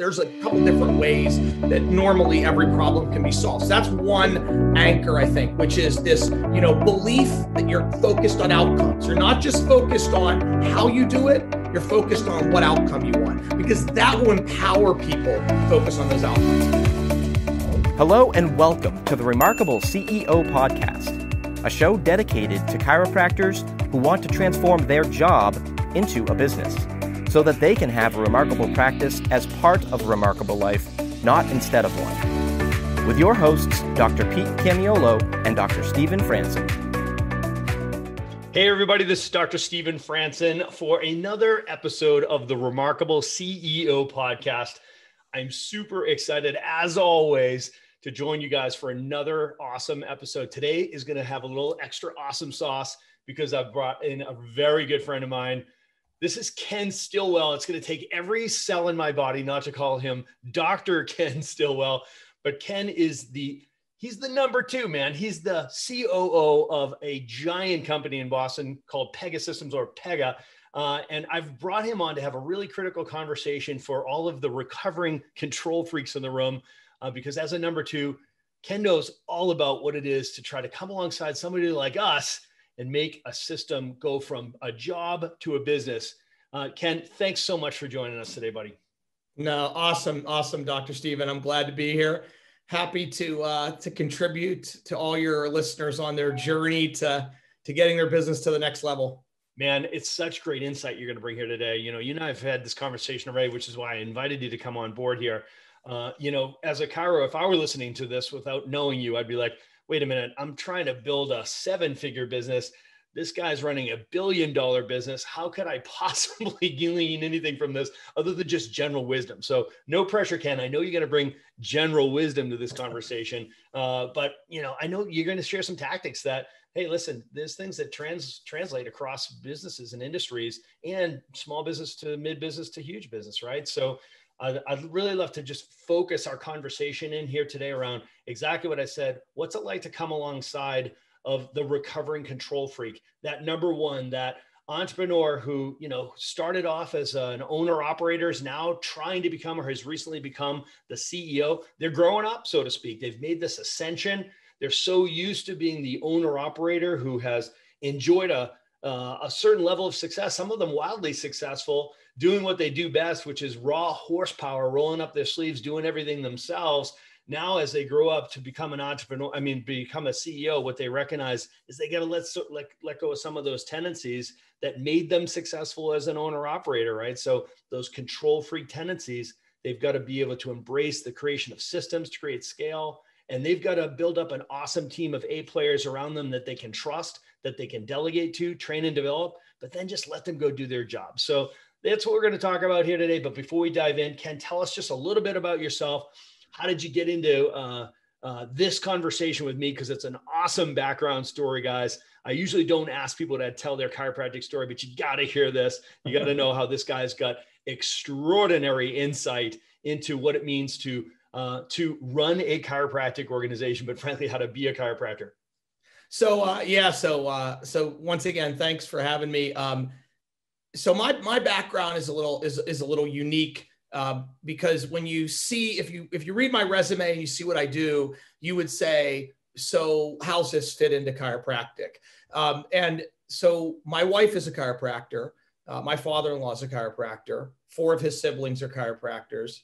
there's a couple different ways that normally every problem can be solved. So that's one anchor, I think, which is this, you know, belief that you're focused on outcomes. You're not just focused on how you do it, you're focused on what outcome you want because that will empower people to focus on those outcomes. Hello and welcome to the Remarkable CEO podcast, a show dedicated to chiropractors who want to transform their job into a business so that they can have a remarkable practice as part of a remarkable life, not instead of one. With your hosts, Dr. Pete Camiolo and Dr. Stephen Franson. Hey, everybody, this is Dr. Stephen Franson for another episode of the Remarkable CEO podcast. I'm super excited, as always, to join you guys for another awesome episode. Today is going to have a little extra awesome sauce because I've brought in a very good friend of mine this is Ken Stillwell. It's going to take every cell in my body not to call him Dr. Ken Stillwell, but Ken is the he's the number two man. He's the COO of a giant company in Boston called Pegasystems or Pega. Uh, and I've brought him on to have a really critical conversation for all of the recovering control freaks in the room, uh, because as a number two, Ken knows all about what it is to try to come alongside somebody like us and make a system go from a job to a business. Uh, Ken, thanks so much for joining us today, buddy. No, awesome, awesome, Dr. Stephen. I'm glad to be here. Happy to uh, to contribute to all your listeners on their journey to to getting their business to the next level. Man, it's such great insight you're going to bring here today. You know, you and I have had this conversation already, which is why I invited you to come on board here. Uh, you know, as a chiro, if I were listening to this without knowing you, I'd be like, wait a minute, I'm trying to build a seven figure business. This guy's running a billion dollar business. How could I possibly glean anything from this other than just general wisdom? So, no pressure, Ken. I know you're going to bring general wisdom to this conversation, uh, but you know, I know you're going to share some tactics that hey listen there's things that trans translate across businesses and industries and small business to mid business to huge business right so I'd, I'd, really love to just focus our conversation in here today around exactly what I said. What's it like to come alongside of the recovering control freak? That number one, that entrepreneur who you know started off as an owner operator is now trying to become or has recently become the ceo they're growing up so to speak they've made this ascension they're so used to being the owner operator who has enjoyed a, uh, a certain level of success some of them wildly successful doing what they do best, which is raw horsepower, rolling up their sleeves, doing everything themselves. Now, as they grow up to become an entrepreneur, I mean, become a CEO, what they recognize is they got to let, let let go of some of those tendencies that made them successful as an owner operator, right? So those control freak tendencies, they've got to be able to embrace the creation of systems to create scale, and they've got to build up an awesome team of A players around them that they can trust, that they can delegate to, train and develop, but then just let them go do their job. So that's what we're going to talk about here today. But before we dive in, Ken, tell us just a little bit about yourself. How did you get into uh, uh, this conversation with me? Because it's an awesome background story, guys. I usually don't ask people to tell their chiropractic story, but you got to hear this. You got to know how this guy's got extraordinary insight into what it means to uh, to run a chiropractic organization, but frankly, how to be a chiropractor. So uh, yeah, so uh, so once again, thanks for having me. Um, so my my background is a little is is a little unique uh, because when you see if you if you read my resume and you see what I do, you would say, so how's this fit into chiropractic? Um, and so my wife is a chiropractor. Uh, my father-in-law is a chiropractor. Four of his siblings are chiropractors.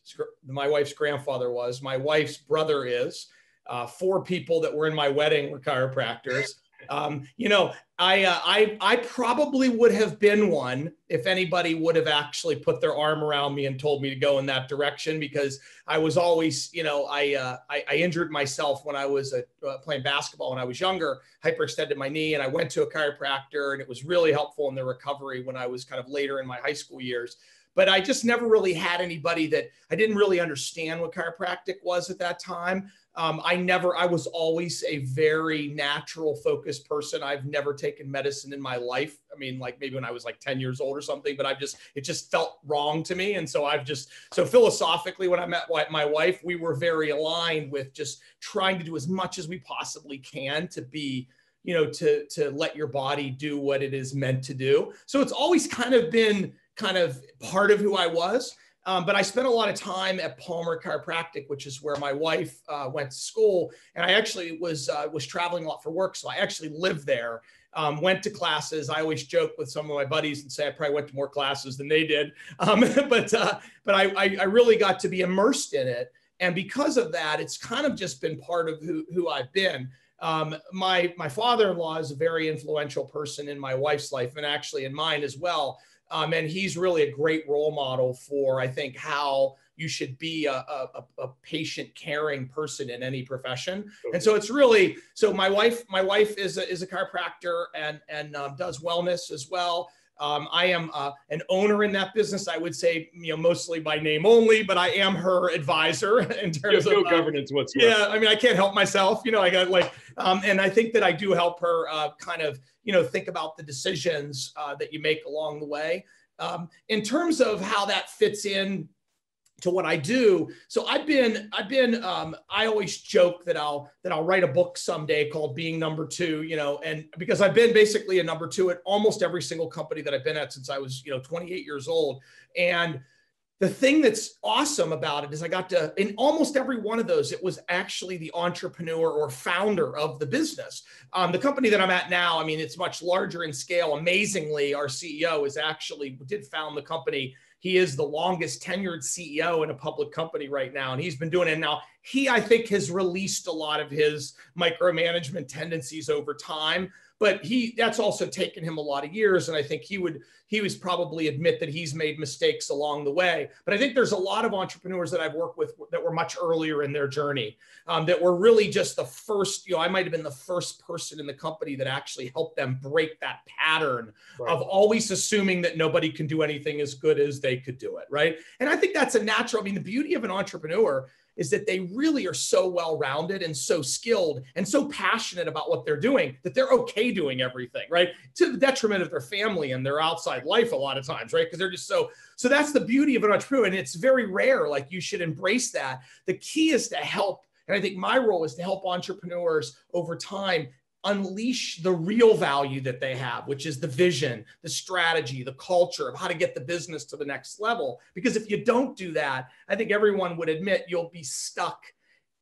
My wife's grandfather was. My wife's brother is. Uh, four people that were in my wedding were chiropractors. Um, you know, I, uh, I, I probably would have been one if anybody would have actually put their arm around me and told me to go in that direction because I was always, you know, I, uh, I, I, injured myself when I was uh, playing basketball when I was younger, hyperextended my knee, and I went to a chiropractor, and it was really helpful in the recovery when I was kind of later in my high school years but I just never really had anybody that I didn't really understand what chiropractic was at that time. Um, I never, I was always a very natural focused person. I've never taken medicine in my life. I mean, like maybe when I was like 10 years old or something, but I've just, it just felt wrong to me. And so I've just, so philosophically, when I met my wife, we were very aligned with just trying to do as much as we possibly can to be, you know, to, to let your body do what it is meant to do. So it's always kind of been kind of part of who I was. Um, but I spent a lot of time at Palmer Chiropractic, which is where my wife uh, went to school, and I actually was uh, was traveling a lot for work, so I actually lived there. Um, went to classes. I always joke with some of my buddies and say I probably went to more classes than they did, um, but uh, but I, I I really got to be immersed in it, and because of that, it's kind of just been part of who who I've been. Um, my my father-in-law is a very influential person in my wife's life and actually in mine as well. Um, and he's really a great role model for, I think, how you should be a, a, a patient caring person in any profession. And so it's really so. My wife, my wife is a, is a chiropractor and and um, does wellness as well. Um, I am uh, an owner in that business. I would say, you know, mostly by name only, but I am her advisor in terms no of no uh, governance whatsoever. Yeah, I mean, I can't help myself. You know, I got like, um, and I think that I do help her uh, kind of, you know, think about the decisions uh, that you make along the way. Um, in terms of how that fits in to what I do. So I've been, I've been, um, I always joke that I'll, that I'll write a book someday called being number two, you know, and because I've been basically a number two at almost every single company that I've been at since I was, you know, 28 years old. And the thing that's awesome about it is I got to, in almost every one of those, it was actually the entrepreneur or founder of the business. Um, the company that I'm at now, I mean, it's much larger in scale. Amazingly, our CEO is actually did found the company he is the longest tenured CEO in a public company right now, and he's been doing it now. He, I think, has released a lot of his micromanagement tendencies over time but he that's also taken him a lot of years and i think he would he was probably admit that he's made mistakes along the way but i think there's a lot of entrepreneurs that i've worked with that were much earlier in their journey um, that were really just the first you know i might have been the first person in the company that actually helped them break that pattern right. of always assuming that nobody can do anything as good as they could do it right and i think that's a natural i mean the beauty of an entrepreneur is that they really are so well rounded and so skilled and so passionate about what they're doing that they're okay doing everything, right? To the detriment of their family and their outside life a lot of times, right? Because they're just so, so that's the beauty of an entrepreneur. And it's very rare. Like you should embrace that. The key is to help. And I think my role is to help entrepreneurs over time unleash the real value that they have, which is the vision, the strategy, the culture of how to get the business to the next level. Because if you don't do that, I think everyone would admit you'll be stuck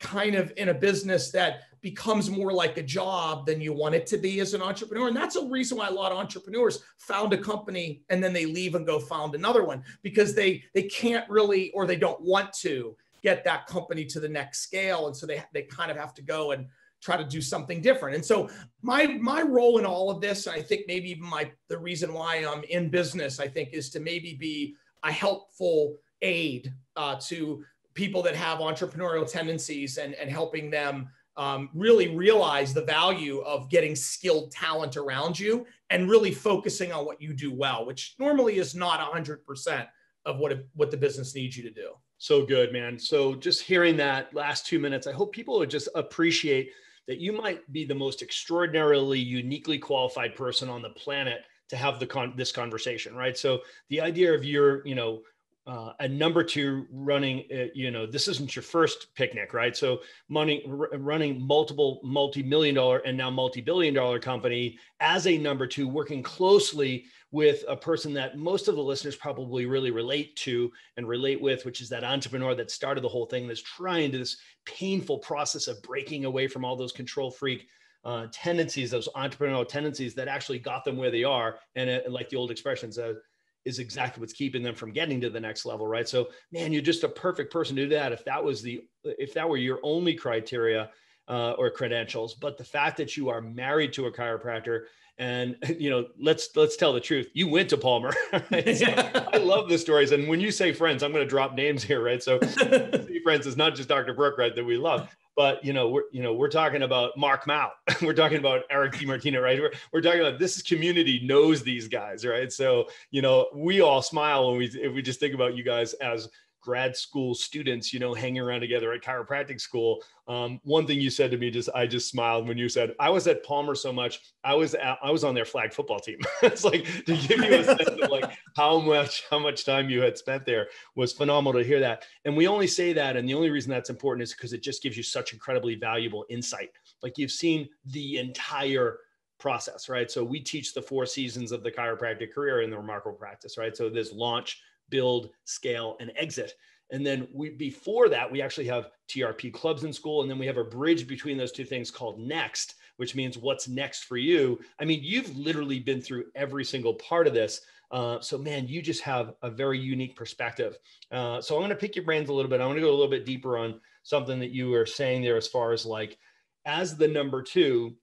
kind of in a business that becomes more like a job than you want it to be as an entrepreneur. And that's a reason why a lot of entrepreneurs found a company and then they leave and go found another one because they they can't really or they don't want to get that company to the next scale. And so they they kind of have to go and try to do something different. And so my my role in all of this, I think maybe my the reason why I'm in business, I think, is to maybe be a helpful aid uh, to people that have entrepreneurial tendencies and, and helping them um, really realize the value of getting skilled talent around you and really focusing on what you do well, which normally is not 100% of what, what the business needs you to do. So good, man. So just hearing that last two minutes, I hope people would just appreciate that you might be the most extraordinarily uniquely qualified person on the planet to have the con- this conversation right? So the idea of your you know uh, a number two running uh, you know this isn't your first picnic right? So money r- running multiple multi-million dollar and now multi-billion dollar company as a number two working closely with a person that most of the listeners probably really relate to and relate with which is that entrepreneur that started the whole thing that's trying to this painful process of breaking away from all those control freak uh, tendencies those entrepreneurial tendencies that actually got them where they are. And, uh, like the old expression says is exactly what's keeping them from getting to the next level right? So man you're just a perfect person to do that if that was the if that were your only criteria uh, or credentials but the fact that you are married to a chiropractor and you know let's let's tell the truth you went to palmer right? so i love the stories and when you say friends i'm going to drop names here right so friends is not just dr brooke right that we love but you know we're you know we're talking about Mark Mount, we're talking about Eric DiMartino, right? We're, we're talking about this community knows these guys, right? So you know we all smile when we if we just think about you guys as grad school students, you know, hanging around together at chiropractic school. Um, one thing you said to me, just I just smiled when you said I was at Palmer so much. I was at, I was on their flag football team. it's like to give you a sense of like how much how much time you had spent there was phenomenal to hear that. And we only say that, and the only reason that's important is because it just gives you such incredibly valuable insight. Like you've seen the entire process, right? So we teach the four seasons of the chiropractic career in the remarkable practice, right? So there's launch, build, scale, and exit. And then we before that, we actually have TRP clubs in school, and then we have a bridge between those two things called Next, which means what's next for you. I mean, you've literally been through every single part of this. Uh, so, man, you just have a very unique perspective. Uh, so, I'm going to pick your brains a little bit. I want to go a little bit deeper on something that you were saying there, as far as like, as the number two,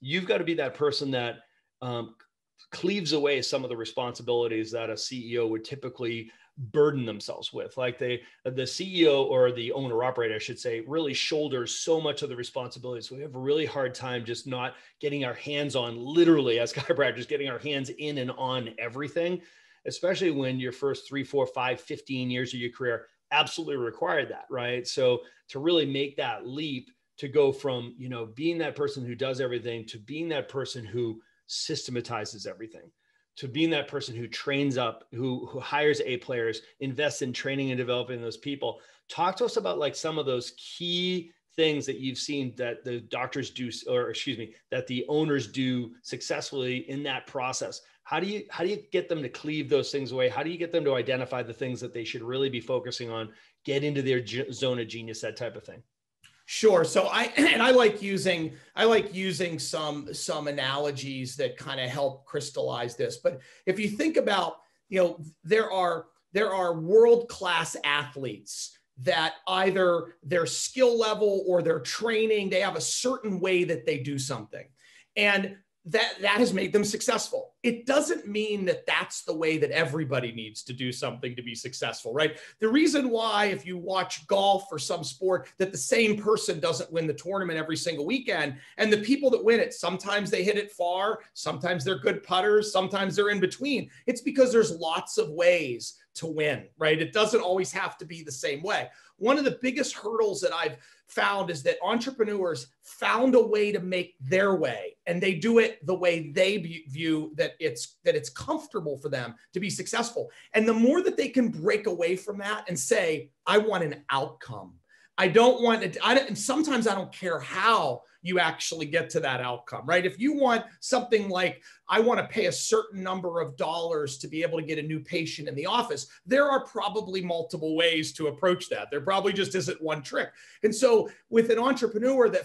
you've got to be that person that um, cleaves away some of the responsibilities that a CEO would typically burden themselves with. Like they the ceo or the owner operator i should say really shoulders so much of the responsibilities. We have a really hard time just not getting our hands on literally as chiropractors getting our hands in and on everything especially when your first three four five 15 years of your career absolutely required that right? So to really make that leap to go from you know being that person who does everything to being that person who systematizes everything to being that person who trains up, who who hires A players, invests in training and developing those people. Talk to us about like some of those key things that you've seen that the doctors do, or excuse me, that the owners do successfully in that process. How do you how do you get them to cleave those things away? How do you get them to identify the things that they should really be focusing on, get into their zone of genius, that type of thing? Sure. So I and I like using I like using some some analogies that kind of help crystallize this. But if you think about, you know, there are there are world-class athletes that either their skill level or their training, they have a certain way that they do something. And that that has made them successful. It doesn't mean that that's the way that everybody needs to do something to be successful right? The reason why if you watch golf or some sport that the same person doesn't win the tournament every single weekend and the people that win it sometimes they hit it far sometimes they're good putters sometimes they're in between. It's because there's lots of ways to win right? It doesn't always have to be the same way one of the biggest hurdles that i've found is that entrepreneurs found a way to make their way and they do it the way they view that it's that it's comfortable for them to be successful and the more that they can break away from that and say i want an outcome i don't want it I don't, and sometimes i don't care how you actually get to that outcome, right? If you want something like, I want to pay a certain number of dollars to be able to get a new patient in the office, there are probably multiple ways to approach that. There probably just isn't one trick. And so, with an entrepreneur that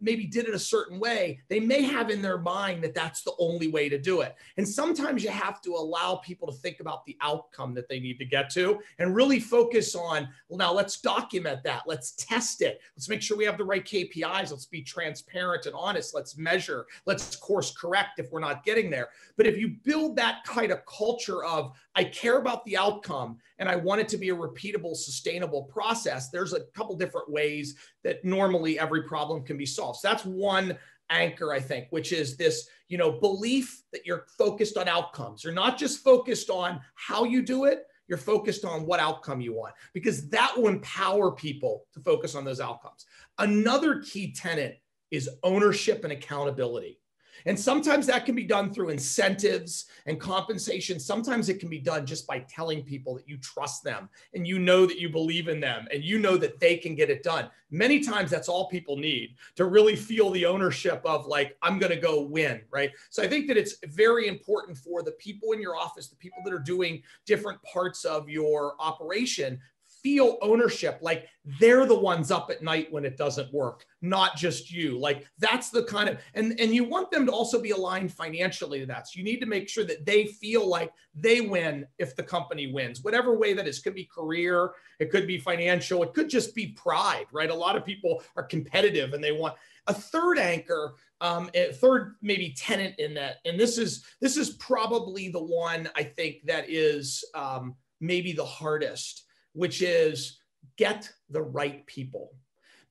maybe did it a certain way, they may have in their mind that that's the only way to do it. And sometimes you have to allow people to think about the outcome that they need to get to and really focus on, well, now let's document that. Let's test it. Let's make sure we have the right KPIs. Let's be transparent and honest. Let's measure. Let's course correct if we're not getting there. But if you build that kind of culture of, I care about the outcome and I want it to be a repeatable, sustainable process, there's a couple different ways that normally every problem can be solved. So that's one anchor i think which is this you know belief that you're focused on outcomes you're not just focused on how you do it you're focused on what outcome you want because that will empower people to focus on those outcomes another key tenet is ownership and accountability. And sometimes that can be done through incentives and compensation. Sometimes it can be done just by telling people that you trust them and you know that you believe in them and you know that they can get it done. Many times that's all people need to really feel the ownership of, like, I'm going to go win, right? So I think that it's very important for the people in your office, the people that are doing different parts of your operation, feel ownership like they're the ones up at night when it doesn't work not just you. Like that's the kind of and and you want them to also be aligned financially to that. So you need to make sure that they feel like they win if the company wins. Whatever way that is could be career it could be financial it could just be pride right? A lot of people are competitive and they want a third anchor um, a third maybe tenant in that. And this is this is probably the one i think that is um, maybe the hardest which is get the right people.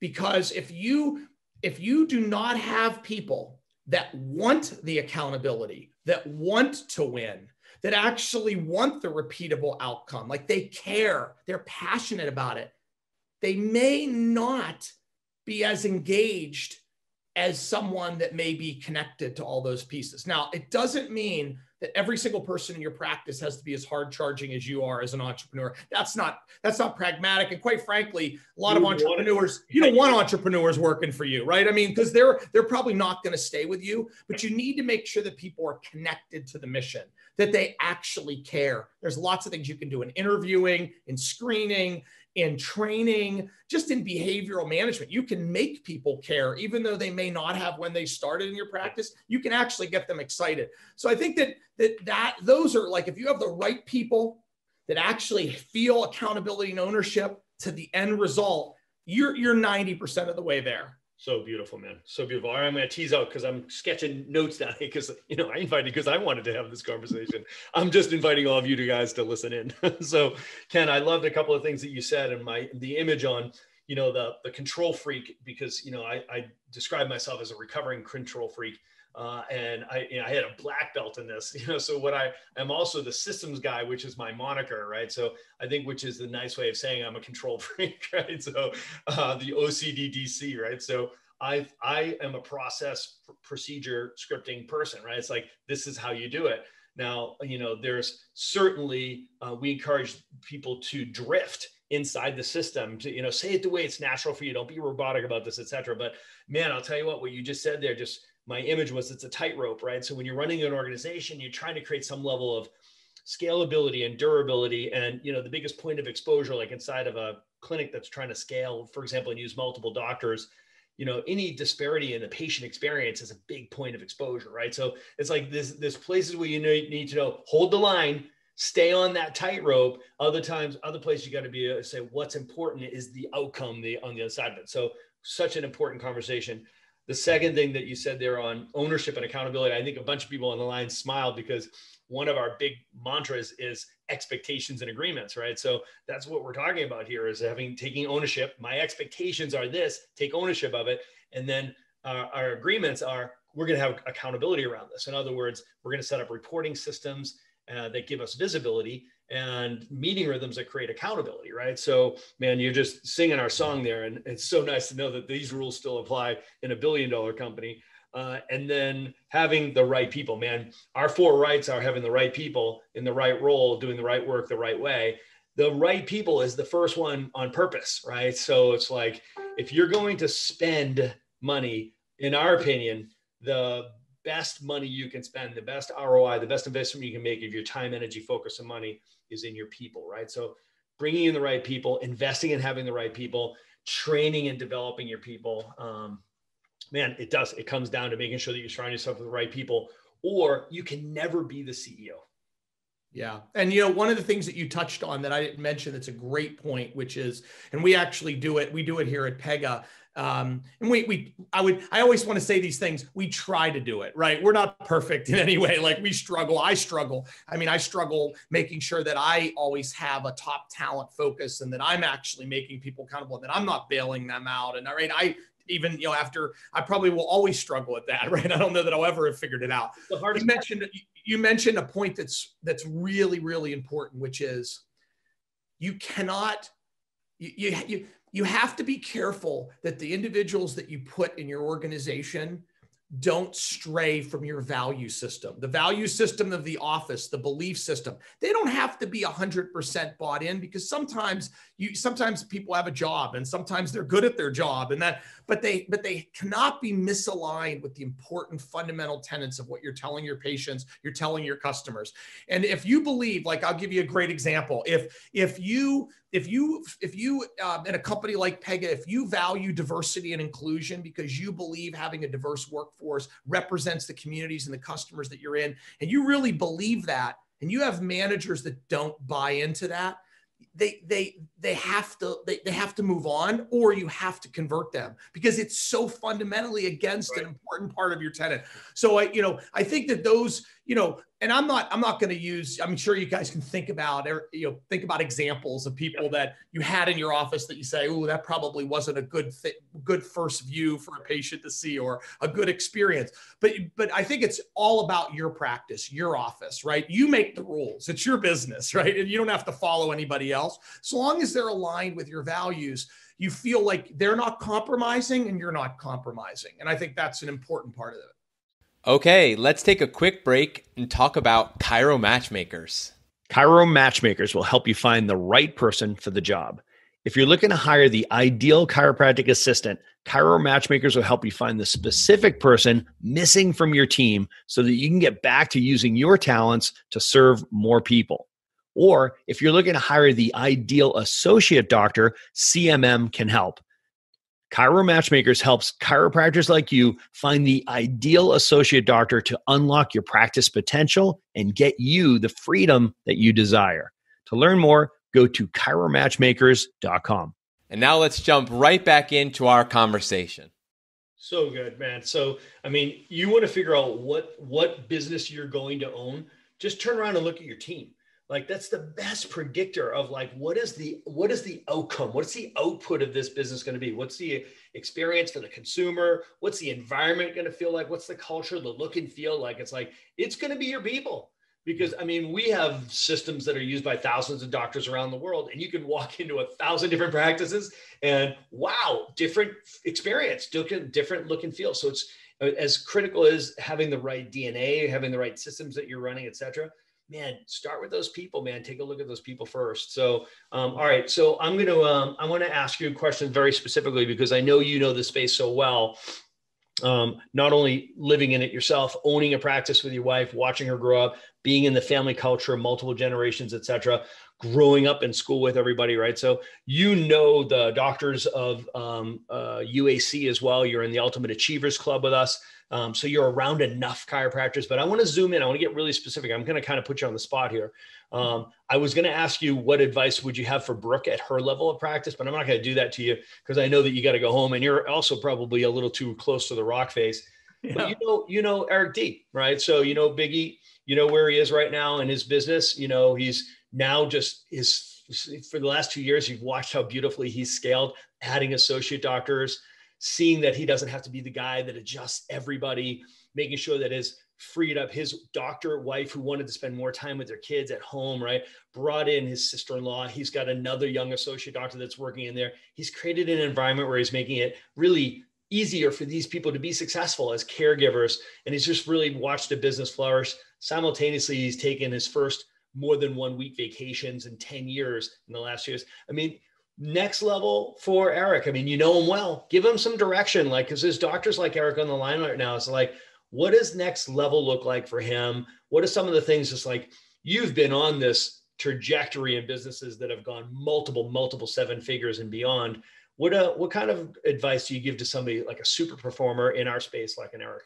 Because if you if you do not have people that want the accountability, that want to win, that actually want the repeatable outcome, like they care, they're passionate about it, they may not be as engaged as someone that may be connected to all those pieces. Now, it doesn't mean that every single person in your practice has to be as hard charging as you are as an entrepreneur. That's not that's not pragmatic. And quite frankly, a lot you of entrepreneurs, you don't want entrepreneurs working for you, right? I mean, because they're they're probably not going to stay with you, but you need to make sure that people are connected to the mission, that they actually care. There's lots of things you can do in interviewing, in screening, in training, just in behavioral management. You can make people care, even though they may not have when they started in your practice. You can actually get them excited. So I think that that that those are like if you have the right people that actually feel accountability and ownership to the end result, you're you're 90% of the way there. So beautiful, man. So beautiful. All right, I'm going to tease out because I'm sketching notes down here because, you know, I invited because I wanted to have this conversation. I'm just inviting all of you guys to listen in. so, Ken, I loved a couple of things that you said and my the image on, you know, the the control freak because, you know, I, I describe myself as a recovering control freak. Uh, and I, you know, I had a black belt in this, you know, so what I, I'm also the systems guy, which is my moniker, right? So I think, which is the nice way of saying I'm a control freak, right? So uh, the OCDDC, right? So I, I am a process procedure scripting person, right? It's like, this is how you do it. Now, you know, there's certainly, uh, we encourage people to drift inside the system to, you know, say it the way it's natural for you. Don't be robotic about this, etc. But man, I'll tell you what, what you just said there, just my image was it's a tightrope, right? So when you're running an organization, you're trying to create some level of scalability and durability. And you know, the biggest point of exposure, like inside of a clinic that's trying to scale, for example, and use multiple doctors, you know, any disparity in the patient experience is a big point of exposure, right? So it's like this, there's places where you need to know, hold the line, stay on that tightrope. Other times, other places you got to be to say what's important is the outcome the, on the other side of it. So such an important conversation. The second thing that you said there on ownership and accountability, I think a bunch of people on the line smiled because one of our big mantras is expectations and agreements, right? So that's what we're talking about here is having taking ownership. My expectations are this, take ownership of it. And then uh, our agreements are we're going to have accountability around this. In other words, we're going to set up reporting systems uh, that give us visibility and meeting rhythms that create accountability, right? So, man, you're just singing our song there, and it's so nice to know that these rules still apply in a billion dollar company. Uh, and then having the right people, man. Our four rights are having the right people in the right role, doing the right work the right way. The right people is the first one on purpose, right? So it's like if you're going to spend money, in our opinion, the best money you can spend, the best ROI, the best investment you can make of your time, energy, focus, and money is in your people, right? So bringing in the right people, investing in having the right people, training and developing your people. Um, man, it does. It comes down to making sure that you're yourself with the right people, or you can never be the CEO. Yeah. And you know, one of the things that you touched on that I didn't mention that's a great point, which is, and we actually do it, we do it here at Pega, um, and we, we, I would, I always want to say these things. We try to do it, right? We're not perfect in any way. Like we struggle. I struggle. I mean, I struggle making sure that I always have a top talent focus and that I'm actually making people accountable and that I'm not bailing them out. And right, I, even you know after I probably will always struggle at that, right? I don't know that I'll ever have figured it out. The hardest you mentioned you mentioned a point that's that's really really important, which is you cannot you, you, you you have to be careful that the individuals that you put in your organization don't stray from your value system, the value system of the office, the belief system. They don't have to be 100% bought in because sometimes you sometimes people have a job and sometimes they're good at their job and that but they but they cannot be misaligned with the important fundamental tenets of what you're telling your patients, you're telling your customers. And if you believe like I'll give you a great example. If if you if you if you um, in a company like Pega, if you value diversity and inclusion because you believe having a diverse workforce represents the communities and the customers that you're in, and you really believe that, and you have managers that don't buy into that, they they they have to they, they have to move on or you have to convert them because it's so fundamentally against right. an important part of your tenant so i you know i think that those you know and i'm not i'm not going to use i'm sure you guys can think about or you know think about examples of people that you had in your office that you say oh that probably wasn't a good fit, good first view for a patient to see or a good experience. But but i think it's all about your practice your office right? You make the rules. It's your business right? And you don't have to follow anybody else. So long as they're aligned with your values you feel like they're not compromising and you're not compromising. And i think that's an important part of it Okay, let's take a quick break and talk about Chiro Matchmakers. Chiro Matchmakers will help you find the right person for the job. If you're looking to hire the ideal chiropractic assistant, Chiro Matchmakers will help you find the specific person missing from your team so that you can get back to using your talents to serve more people. Or if you're looking to hire the ideal associate doctor, CMM can help. Chiro Matchmakers helps chiropractors like you find the ideal associate doctor to unlock your practice potential and get you the freedom that you desire. To learn more, go to chiromatchmakers.com. And now let's jump right back into our conversation. So good, man. So, I mean, you want to figure out what what business you're going to own, just turn around and look at your team like that's the best predictor of like what is the what is the outcome? What's the output of this business going to be? What's the experience for the consumer? What's the environment going to feel like? What's the culture the look and feel like? It's like it's going to be your people. Because i mean we have systems that are used by thousands of doctors around the world and you can walk into a thousand different practices and wow different experience different different look and feel. So it's as critical as having the right dna having the right systems that you're running et cetera man, start with those people, man. Take a look at those people first. So, um, all right. So I'm going to, um, I want to ask you a question very specifically because I know you know the space so well. Um, not only living in it yourself, owning a practice with your wife, watching her grow up, being in the family culture, multiple generations, etc., growing up in school with everybody, right? So you know the doctors of um, uh, UAC as well. You're in the Ultimate Achievers Club with us. Um, so you're around enough chiropractors, but I want to zoom in. I want to get really specific. I'm going to kind of put you on the spot here. Um, I was going to ask you what advice would you have for Brooke at her level of practice, but I'm not going to do that to you because I know that you got to go home and you're also probably a little too close to the rock face. Yeah. But you know, you know Eric D, right? So you know Biggie, you know where he is right now in his business. You know he's now just his for the last two years. You've watched how beautifully he's scaled, adding associate doctors seeing that he doesn't have to be the guy that adjusts everybody, making sure that his freed up his doctor wife who wanted to spend more time with their kids at home, right? Brought in his sister in law. He's got another young associate doctor that's working in there. He's created an environment where he's making it really easier for these people to be successful as caregivers. And he's just really watched the business flourish. Simultaneously, he's taken his first more than one week vacations in 10 years in the last years. I mean, next level for Eric. I mean, you know him well. Give him some direction, like because there's doctors like Eric on the line right now. It's like, what does next level look like for him? What are some of the things? Just like you've been on this trajectory in businesses that have gone multiple, multiple seven figures and beyond. What uh, what kind of advice do you give to somebody like a super performer in our space, like an Eric?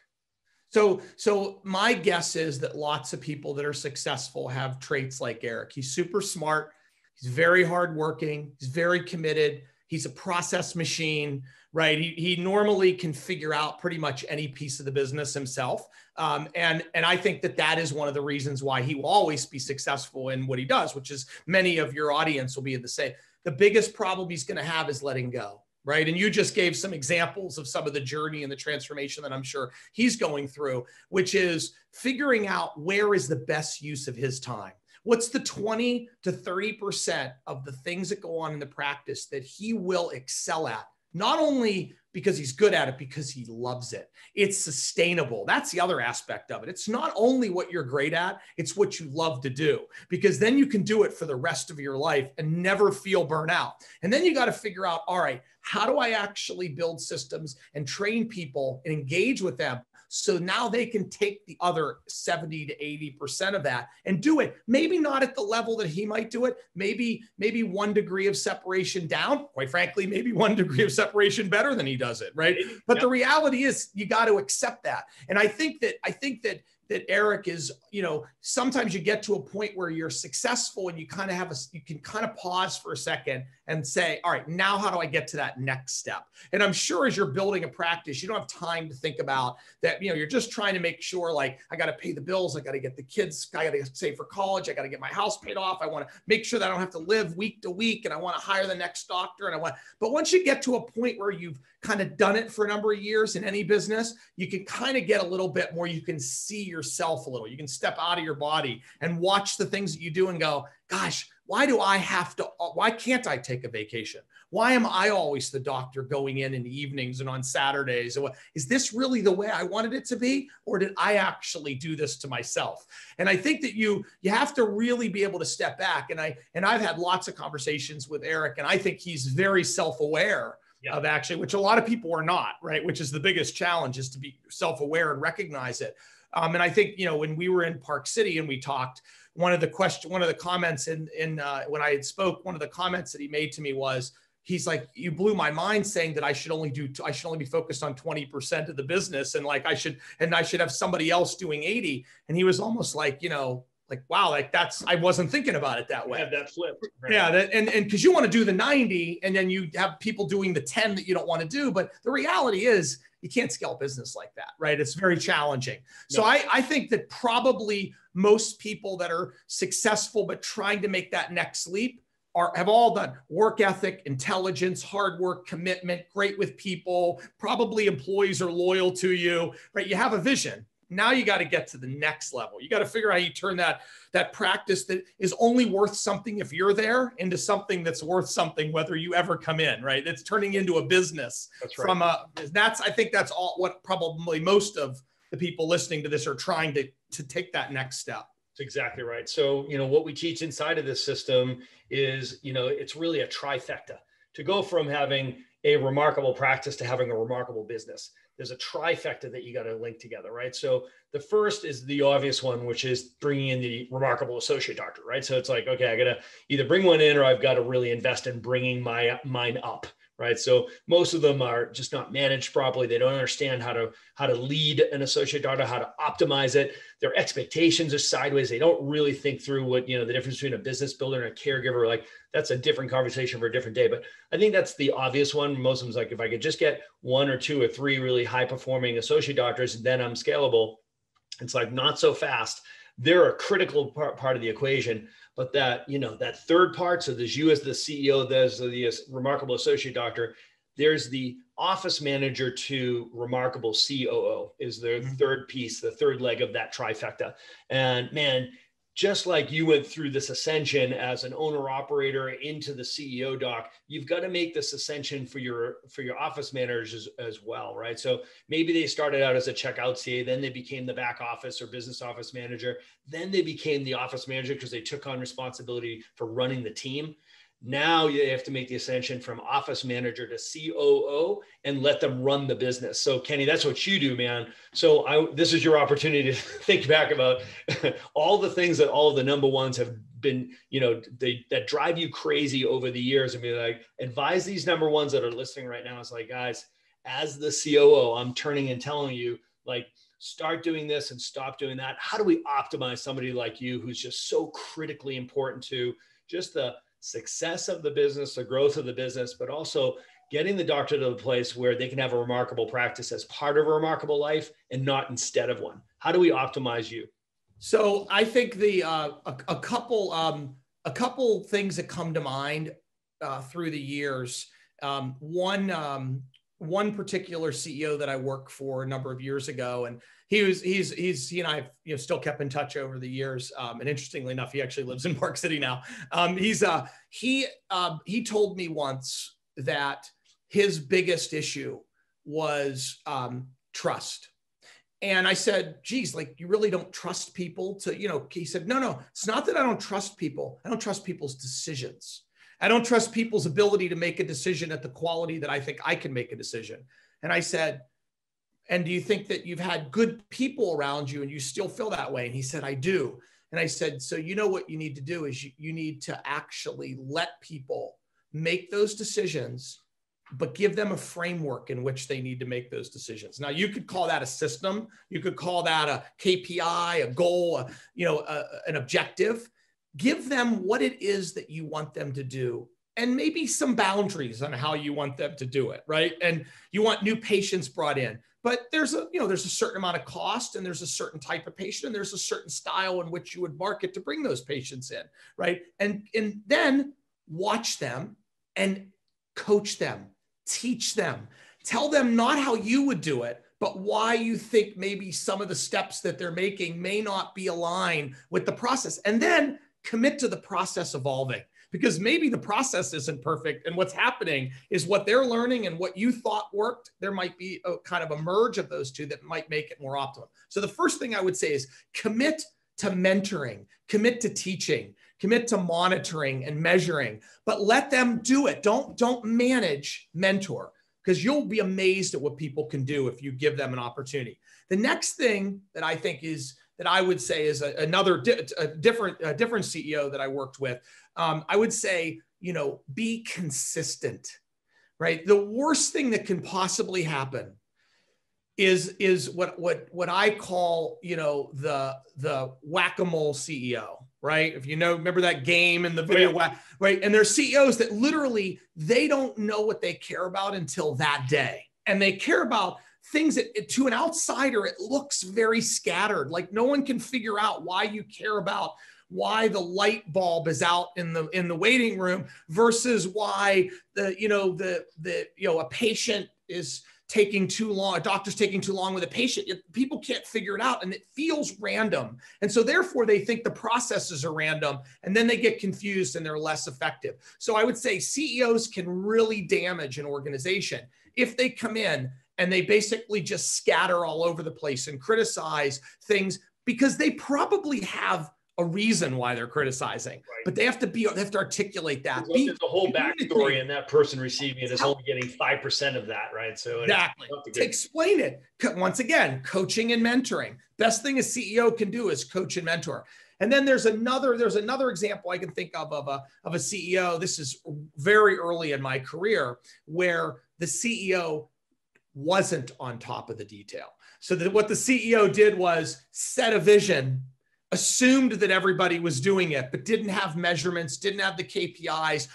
So, so my guess is that lots of people that are successful have traits like Eric. He's super smart He's very hardworking. He's very committed. He's a process machine, right? He, he normally can figure out pretty much any piece of the business himself. Um, and, and I think that that is one of the reasons why he will always be successful in what he does, which is many of your audience will be the same. The biggest problem he's going to have is letting go right? And you just gave some examples of some of the journey and the transformation that I'm sure he's going through, which is figuring out where is the best use of his time. What's the 20 to 30% of the things that go on in the practice that he will excel at? Not only because he's good at it, because he loves it. It's sustainable. That's the other aspect of it. It's not only what you're great at, it's what you love to do, because then you can do it for the rest of your life and never feel burnout. And then you got to figure out all right, how do I actually build systems and train people and engage with them so now they can take the other 70 to 80% of that and do it. Maybe not at the level that he might do it. Maybe, maybe one degree of separation down. Quite frankly, maybe one degree of separation better than he does it. Right. But yep. the reality is you got to accept that. And I think that, I think that that Eric is, you know, sometimes you get to a point where you're successful and you kind of have a, you can kind of pause for a second and say, all right, now how do I get to that next step? And I'm sure as you're building a practice, you don't have time to think about that. You know, you're just trying to make sure, like, I got to pay the bills, I got to get the kids, I got to save for college, I got to get my house paid off. I want to make sure that I don't have to live week to week, and I want to hire the next doctor, and I want. But once you get to a point where you've kind of done it for a number of years in any business, you can kind of get a little bit more. You can see yourself a little. You can step out of your body and watch the things that you do and go, gosh, why do I have to, uh, why can't I take a vacation? why am I always the doctor going in in the evenings and on Saturdays? Is this really the way I wanted it to be? Or did I actually do this to myself? And I think that you, you have to really be able to step back. And I, and I've had lots of conversations with Eric and I think he's very self-aware yeah. of actually, which a lot of people are not, right? Which is the biggest challenge is to be self-aware and recognize it. Um, and I think, you know, when we were in Park City and we talked, one of the question, one of the comments in, in uh, when I had spoke, one of the comments that he made to me was, he's like, you blew my mind saying that I should only do, I should only be focused on 20% of the business. And like, I should, and I should have somebody else doing 80. And he was almost like, you know, like, wow, like that's, I wasn't thinking about it that way. Have that flip. Right? Yeah. That, and, and cause you want to do the 90 and then you have people doing the 10 that you don't want to do. But the reality is you can't scale business like that, right? It's very challenging. So I, I think that probably most people that are successful, but trying to make that next leap are have all done work ethic, intelligence, hard work, commitment, great with people. Probably employees are loyal to you, right? You have a vision. Now you got to get to the next level. You got to figure out how you turn that that practice that is only worth something if you're there into something that's worth something whether you ever come in, right? It's turning into a business that's right. from a that's I think that's all what probably most of the people listening to this are trying to to take that next step. That's exactly right. So, you know, what we teach inside of this system is, you know, it's really a trifecta to go from having a remarkable practice to having a remarkable business. There's a trifecta that you got to link together, right? So, the first is the obvious one, which is bringing in the remarkable associate doctor, right? So, it's like, okay, I got to either bring one in or I've got to really invest in bringing my mine up right? So most of them are just not managed properly. They don't understand how to how to lead an associate doctor how to optimize it. Their expectations are sideways. They don't really think through what you know the difference between a business builder and a caregiver. Like that's a different conversation for a different day. But i think that's the obvious one. Most of them's like if i could just get one or two or three really high performing associate doctors then i'm scalable. It's like not so fast. They're a critical part, part of the equation but that you know that third part so there's you as the ceo there's the remarkable associate doctor there's the office manager to remarkable coo is the mm-hmm. third piece the third leg of that trifecta and man just like you went through this ascension as an owner operator into the CEO doc, you've got to make this ascension for your for your office managers as, as, well, right? So maybe they started out as a checkout CA, then they became the back office or business office manager, then they became the office manager because they took on responsibility for running the team. Now you have to make the ascension from office manager to COO and let them run the business. So Kenny, that's what you do, man. So I, this is your opportunity to think back about all the things that all the number ones have been, you know, they that drive you crazy over the years and be like, advise these number ones that are listening right now. It's like, guys, as the COO, I'm turning and telling you, like, start doing this and stop doing that. How do we optimize somebody like you who's just so critically important to just the success of the business, the growth of the business, but also getting the doctor to the place where they can have a remarkable practice as part of a remarkable life and not instead of one. How do we optimize you? So I think the uh, a, a, couple um, a couple things that come to mind uh, through the years. Um, one um, one particular CEO that I worked for a number of years ago, and he was he's he's he and I have you know still kept in touch over the years. Um, and interestingly enough, he actually lives in Park City now. Um, he's uh he uh, he told me once that his biggest issue was um, trust. And I said, geez, like you really don't trust people to, you know, he said, no, no, it's not that I don't trust people. I don't trust people's decisions. I don't trust people's ability to make a decision at the quality that I think I can make a decision. And I said, and do you think that you've had good people around you and you still feel that way? And he said, I do. And I said, so you know what you need to do is you, you need to actually let people make those decisions, but give them a framework in which they need to make those decisions. Now you could call that a system. You could call that a KPI, a goal, a, you know, a, an objective. Give them what it is that you want them to do and maybe some boundaries on how you want them to do it, right? And you want new patients brought in but there's a you know there's a certain amount of cost and there's a certain type of patient and there's a certain style in which you would market to bring those patients in right and and then watch them and coach them teach them tell them not how you would do it but why you think maybe some of the steps that they're making may not be aligned with the process and then commit to the process evolving because maybe the process isn't perfect. And what's happening is what they're learning and what you thought worked, there might be a kind of a merge of those two that might make it more optimum. So the first thing I would say is commit to mentoring, commit to teaching, commit to monitoring and measuring, but let them do it. Don't, don't manage, mentor because you'll be amazed at what people can do if you give them an opportunity. The next thing that I think is that I would say is a, another di- a different a different CEO that I worked with. Um, I would say you know be consistent, right? The worst thing that can possibly happen is is what what what I call you know the the whack a mole CEO, right? If you know, remember that game in the video, oh, yeah. right? And there's CEOs that literally they don't know what they care about until that day, and they care about things that to an outsider it looks very scattered. Like no one can figure out why you care about why the light bulb is out in the in the waiting room versus why the you know the the you know a patient is taking too long a doctor's taking too long with a patient. People can't figure it out and it feels random. And so therefore they think the processes are random and then they get confused and they're less effective. So i would say ceos can really damage an organization. If they come in and they basically just scatter all over the place and criticize things because they probably have a reason why they're criticizing, right. but they have to be they have to articulate that. There's a whole backstory, and that person receiving it is only getting five percent of that, right? So exactly to explain it once again, coaching and mentoring. Best thing a CEO can do is coach and mentor. And then there's another there's another example I can think of of a of a CEO. This is very early in my career where the CEO wasn't on top of the detail. So that what the CEO did was set a vision, assumed that everybody was doing it, but didn't have measurements, didn't have the KPIs,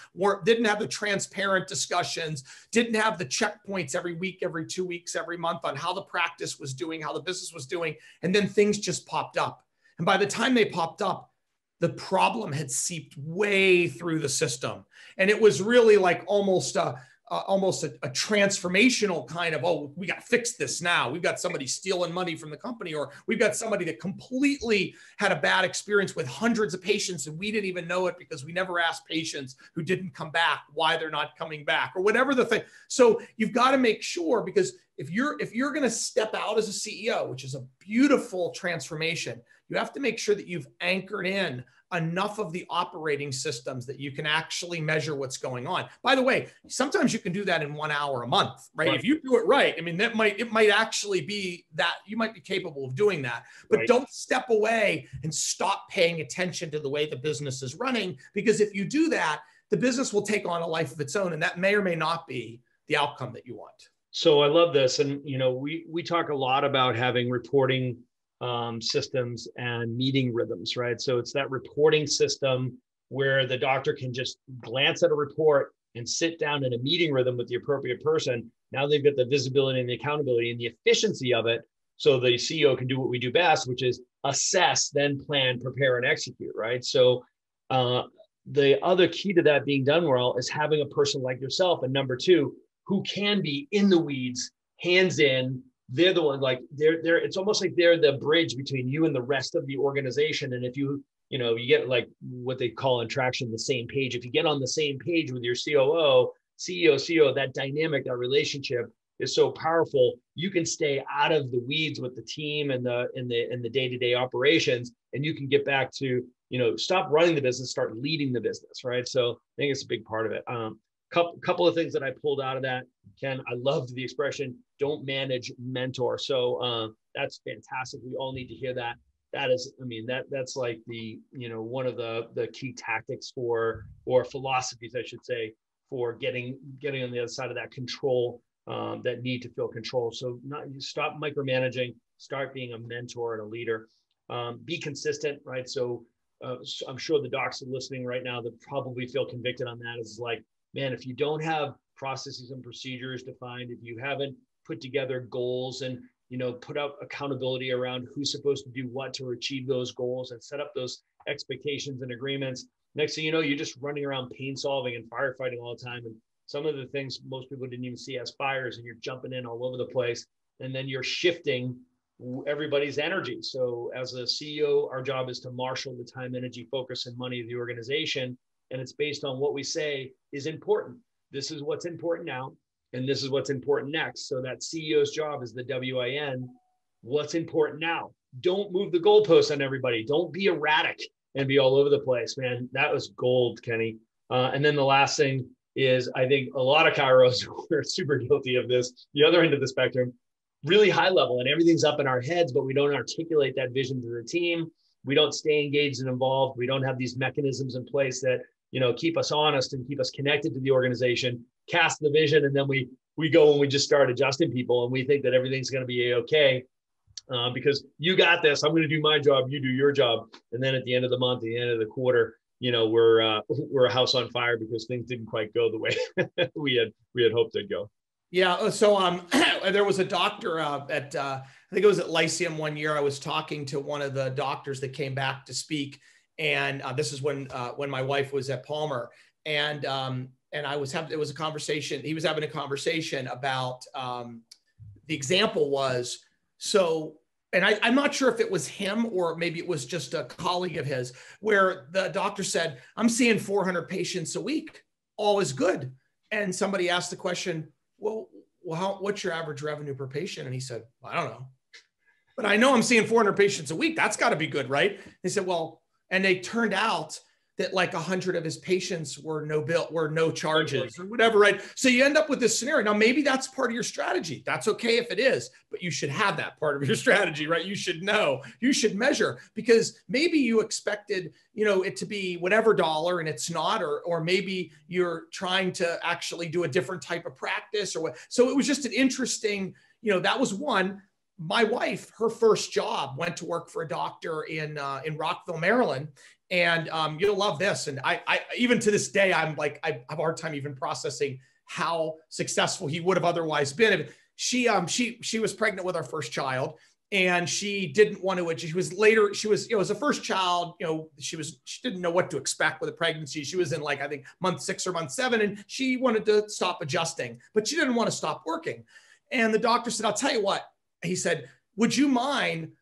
didn't have the transparent discussions, didn't have the checkpoints every week, every two weeks, every month on how the practice was doing, how the business was doing. And then things just popped up. And by the time they popped up, the problem had seeped way through the system. And it was really like almost a, uh, almost a, a, transformational kind of oh we got to fix this now. We've got somebody stealing money from the company or we've got somebody that completely had a bad experience with hundreds of patients and we didn't even know it because we never asked patients who didn't come back why they're not coming back or whatever the thing. So you've got to make sure because if you're if you're going to step out as a ceo which is a beautiful transformation you have to make sure that you've anchored in enough of the operating systems that you can actually measure what's going on. By the way, sometimes you can do that in one hour a month, right? right. If you do it right, I mean, that might, it might actually be that you might be capable of doing that, but right. don't step away and stop paying attention to the way the business is running. Because if you do that, the business will take on a life of its own. And that may or may not be the outcome that you want. So I love this. And, you know, we, we talk a lot about having reporting um, systems and meeting rhythms, right? So it's that reporting system where the doctor can just glance at a report and sit down in a meeting rhythm with the appropriate person. Now they've got the visibility and the accountability and the efficiency of it. So the CEO can do what we do best, which is assess, then plan, prepare, and execute, right? So uh, the other key to that being done well is having a person like yourself. And number two, who can be in the weeds, hands in, they're the one like they're they're it's almost like they're the bridge between you and the rest of the organization. And if you you know you get like what they call in traction the same page. If you get on the same page with your coo ceo ceo that dynamic that relationship is so powerful you can stay out of the weeds with the team and the in the in the day-to-day operations. And you can get back to you know stop running the business start leading the business right? So i think it's a big part of it. Um couple couple of things that i pulled out of that ken i loved the expression don't manage mentor. So uh, that's fantastic. We all need to hear that. That is i mean that that's like the you know one of the the key tactics for or philosophies i should say for getting getting on the other side of that control um, that need to feel control. So not stop micromanaging start being a mentor and a leader. Um, be consistent right? So, uh, so i'm sure the docs are listening right now that probably feel convicted on that is like man if you don't have processes and procedures defined if you haven't put together goals and you know put out accountability around who's supposed to do what to achieve those goals and set up those expectations and agreements next thing you know you're just running around pain solving and firefighting all the time. And some of the things most people didn't even see as fires and you're jumping in all over the place and then you're shifting everybody's energy. So as a ceo our job is to marshal the time energy focus and money of the organization and it's based on what we say is important. This is what's important now, and this is what's important next. So that CEO's job is the WIN. What's important now? Don't move the goalposts on everybody. Don't be erratic and be all over the place, man. That was gold, Kenny. Uh, and then the last thing is I think a lot of chiros are super guilty of this. The other end of the spectrum, really high level, and everything's up in our heads, but we don't articulate that vision to the team. We don't stay engaged and involved. We don't have these mechanisms in place that you know keep us honest and keep us connected to the organization. Cast the vision, and then we we go and we just start adjusting people, and we think that everything's going to be okay. Uh, because you got this. I'm going to do my job. You do your job. And then at the end of the month, the end of the quarter, you know we're uh, we're a house on fire because things didn't quite go the way we had we had hoped they'd go. Yeah. Uh, so um, there was a doctor uh, at uh, I think it was at Lyceum one year. I was talking to one of the doctors that came back to speak, and uh, this is when uh, when my wife was at Palmer, and um, and I was having it was a conversation. He was having a conversation about um, the example was so and I, am not sure if it was him or maybe it was just a colleague of his, where the doctor said, I'm seeing 400 patients a week. All is good. And somebody asked the question, Well, well how, what's your average revenue per patient? And he said, I don't know. But I know I'm seeing 400 patients a week. That's got to be good, right? They said, Well, and they turned out that like a hundred of his patients were no bill, were no charges or whatever, right? So you end up with this scenario. Now, maybe that's part of your strategy. That's okay if it is, but you should have that part of your strategy, right? You should know, you should measure because maybe you expected, you know, it to be whatever dollar and it's not, or, or maybe you're trying to actually do a different type of practice or what. So it was just an interesting, you know, that was one my wife, her first job, went to work for a doctor in uh, in Rockville, Maryland, and um, you'll love this. And I, I, even to this day, I'm like, I have a hard time even processing how successful he would have otherwise been. She, um, she, she was pregnant with our first child, and she didn't want to. She was later. She was, you know, as a first child. You know, she was. She didn't know what to expect with a pregnancy. She was in like I think month six or month seven, and she wanted to stop adjusting, but she didn't want to stop working. And the doctor said, "I'll tell you what." He said, "Would you mind?"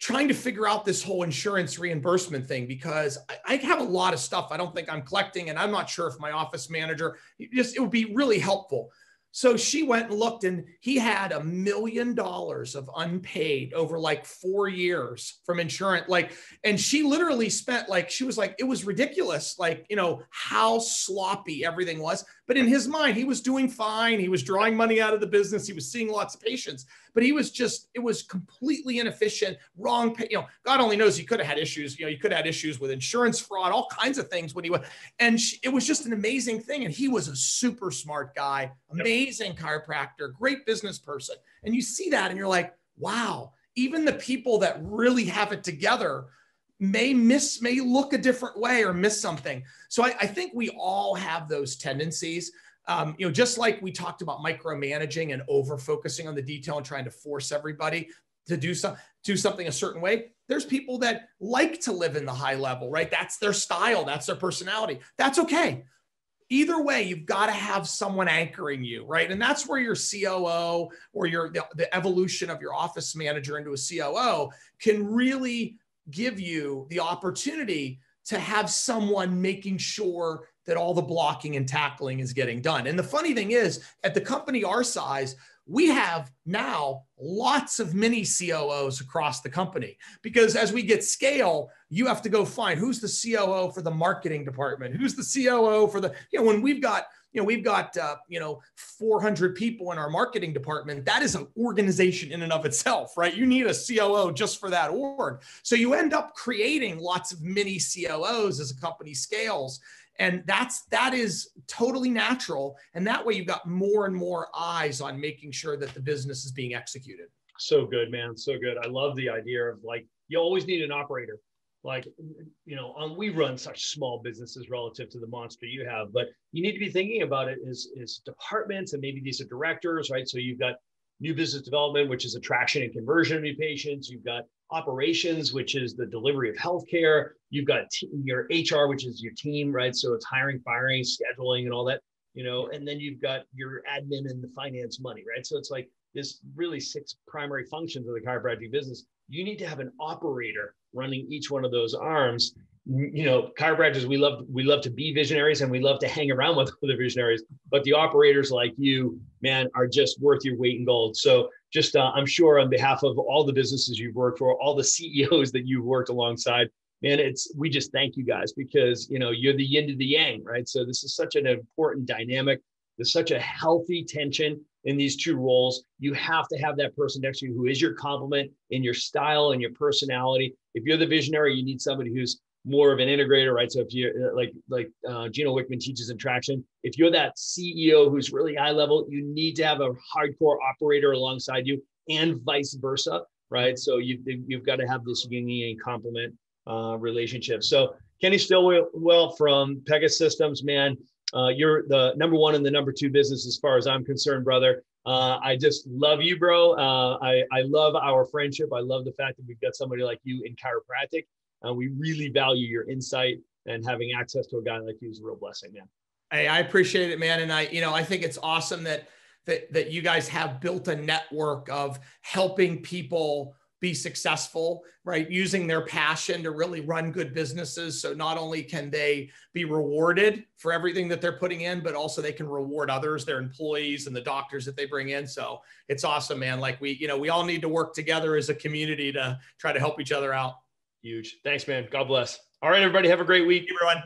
trying to figure out this whole insurance reimbursement thing because I, I, have a lot of stuff I don't think I'm collecting, and I'm not sure if my office manager just it would be really helpful. So she went and looked, and he had a million dollars of unpaid over like four years from insurance. Like, and she literally spent like, she was like, it was ridiculous, like, you know, how sloppy everything was. But in his mind, he was doing fine. He was drawing money out of the business. He was seeing lots of patients, but he was just, it was completely inefficient, wrong. You know, God only knows he could have had issues. You know, he could have had issues with insurance fraud, all kinds of things when he was, and she, it was just an amazing thing. And he was a super smart guy, amazing chiropractor, great business person. And you see that and you're like, wow, even the people that really have it together may miss, may look a different way or miss something. So I, I think we all have those tendencies. Um, you know, just like we talked about micromanaging and over focusing on the detail and trying to force everybody to do some do something a certain way. There's people that like to live in the high level, right? That's their style, that's their personality. That's okay. Either way, you've got to have someone anchoring you, right? And that's where your COO or your the, the evolution of your office manager into a COO can really give you the opportunity to have someone making sure that all the blocking and tackling is getting done. And the funny thing is, at the company our size, we have now lots of mini COOs across the company because as we get scale, you have to go find who's the COO for the marketing department, who's the COO for the, you know, when we've got you know we've got uh, you know 400 people in our marketing department. That is an organization in and of itself right? You need a coo just for that org. So you end up creating lots of mini coos as a company scales. And that's that is totally natural. And that way you've got more and more eyes on making sure that the business is being executed. So good man. So good. I love the idea of like you always need an operator like you know um, we run such small businesses relative to the monster you have but you need to be thinking about it is is departments and maybe these are directors right? So you've got new business development which is attraction and conversion of new patients. You've got operations which is the delivery of healthcare. You've got t- your hr which is your team right? So it's hiring firing scheduling and all that you know and then you've got your admin and the finance money right? So it's like this really six primary functions of the chiropractic business. You need to have an operator running each one of those arms you know, chiropractors, we love we love to be visionaries and we love to hang around with other visionaries. But the operators like you, man, are just worth your weight in gold. So just uh, I'm sure on behalf of all the businesses you've worked for, all the CEOs that you've worked alongside, man, it's we just thank you guys because you know you're the yin to the yang, right? So this is such an important dynamic. There's such a healthy tension in these two roles. You have to have that person next to you who is your complement in your style and your personality. If you're the visionary, you need somebody who's more of an integrator, right? So if you uh, like like uh, Gino Wickman teaches in traction, if you're that CEO who's really high level, you need to have a hardcore operator alongside you, and vice versa, right? So you've you've got to have this yin yang complement uh, relationship. So Kenny Stillwell from Pegasystems, man, uh, you're the number one and the number two business as far as I'm concerned, brother. Uh, I just love you, bro. Uh, I, I love our friendship. I love the fact that we've got somebody like you in chiropractic. Uh, we really value your insight and having access to a guy like you is a real blessing, man. Hey, I appreciate it, man. And I, you know, I think it's awesome that that that you guys have built a network of helping people be successful, right? Using their passion to really run good businesses. So not only can they be rewarded for everything that they're putting in, but also they can reward others, their employees and the doctors that they bring in. So it's awesome, man. Like we, you know, we all need to work together as a community to try to help each other out. Huge. Thanks, man. God bless. All right, everybody. Have a great week. everyone.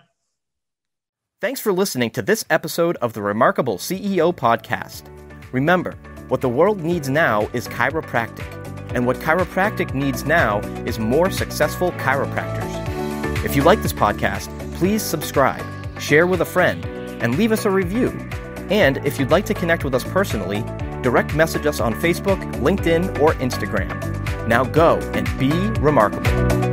Thanks for listening to this episode of the Remarkable CEO Podcast. Remember, what the world needs now is chiropractic and what chiropractic needs now is more successful chiropractors. If you like this podcast, please subscribe, share with a friend, and leave us a review. And if you'd like to connect with us personally, direct message us on Facebook, LinkedIn, or Instagram. Now go and be remarkable.